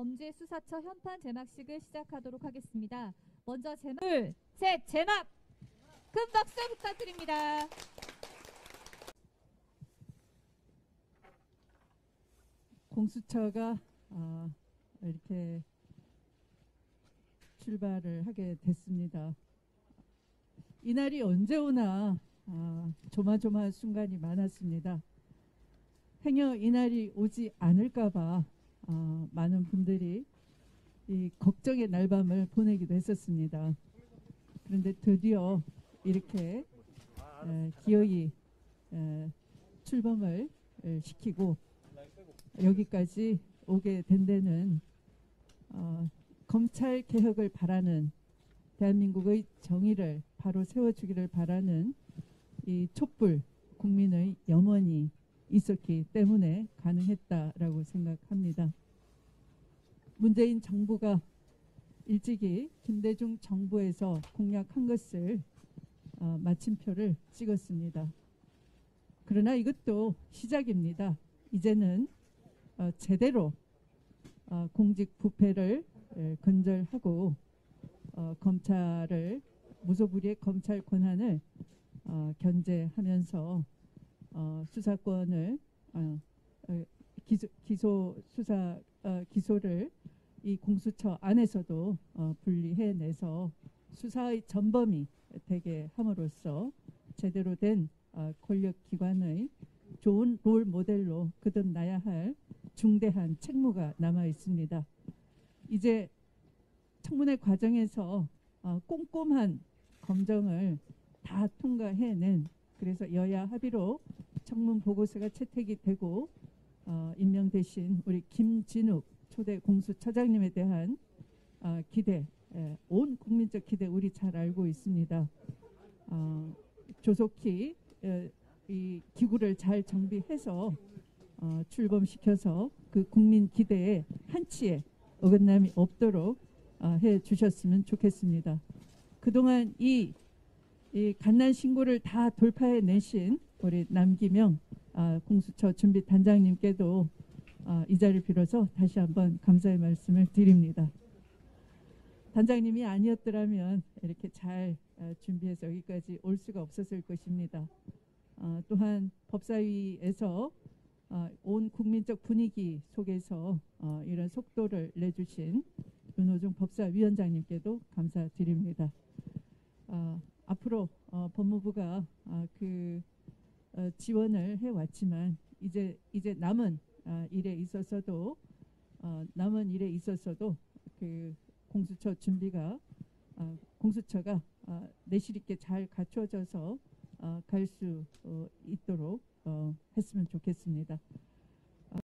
범죄 수사처 현판 제막식을 시작하도록 하겠습니다. 먼저 제막 둘, 셋, 제막 큰 박수 부탁드립니다. 공수처가 어, 이렇게 출발을 하게 됐습니다. 이날이 언제 오나 아, 조마조마한 순간이 많았습니다. 행여 이날이 오지 않을까봐 아, 많은 분들이 이 걱정의 날밤을 보내기도 했었습니다. 그런데 드디어 이렇게 에, 기어이 에, 출범을 에, 시키고 여기까지 오게 된 데는 어, 검찰 개혁을 바라는 대한민국의 정의를 바로 세워주기를 바라는 이 촛불 국민의 염원이 있었기 때문에 가능했다라고 생각합니다. 문재인 정부가 일찍이 김대중 정부에서 공약한 것을 어, 마침표를 찍었습니다. 그러나 이것도 시작입니다. 이제는 어, 제대로 어, 공직 부패를 에, 근절하고 어, 검찰을 무소불위의 검찰 권한을 어, 견제하면서 어, 수사권을 어, 어, 기소, 기소 수사 어, 기소를 이 공수처 안에서도 어, 분리해내서 수사의 전범이 되게 함으로써 제대로 된 어, 권력 기관의 좋은 롤 모델로 거듭나야 할 중대한 책무가 남아 있습니다. 이제 청문회 과정에서 어, 꼼꼼한 검정을 다 통과해낸 그래서 여야 합의로 청문 보고서가 채택이 되고 어, 임명되신 우리 김진욱 초대 공수처장님에 대한 어, 기대, 예, 온 국민적 기대 우리 잘 알고 있습니다. 어, 조속히 예, 이 기구를 잘 정비해서 어, 출범시켜서 그 국민 기대에 한치의 어긋남이 없도록 어, 해 주셨으면 좋겠습니다. 그동안 이, 이 갓난 신고를 다 돌파해 내신 우리 남기명 아, 공수처 준비 단장님께도 어, 이 자리를 빌어서 다시 한번 감사의 말씀을 드립니다. 단장님이 아니었더라면 이렇게 잘 어, 준비해서 여기까지 올 수가 없었을 것입니다. 어, 또한 법사위에서 어, 온 국민적 분위기 속에서 어, 이런 속도를 내주신 윤호중 법사위원장님께도 감사드립니다. 어, 앞으로 어, 법무부가 어, 그 어, 지원을 해왔지만 이제 이제 남은 어, 일에 있어서도 어, 남은 일에 있어서도 그 공수처 준비가 어, 공수처가 어, 내실 있게 잘 갖춰져서 어, 갈수 어, 있도록 어, 했으면 좋겠습니다.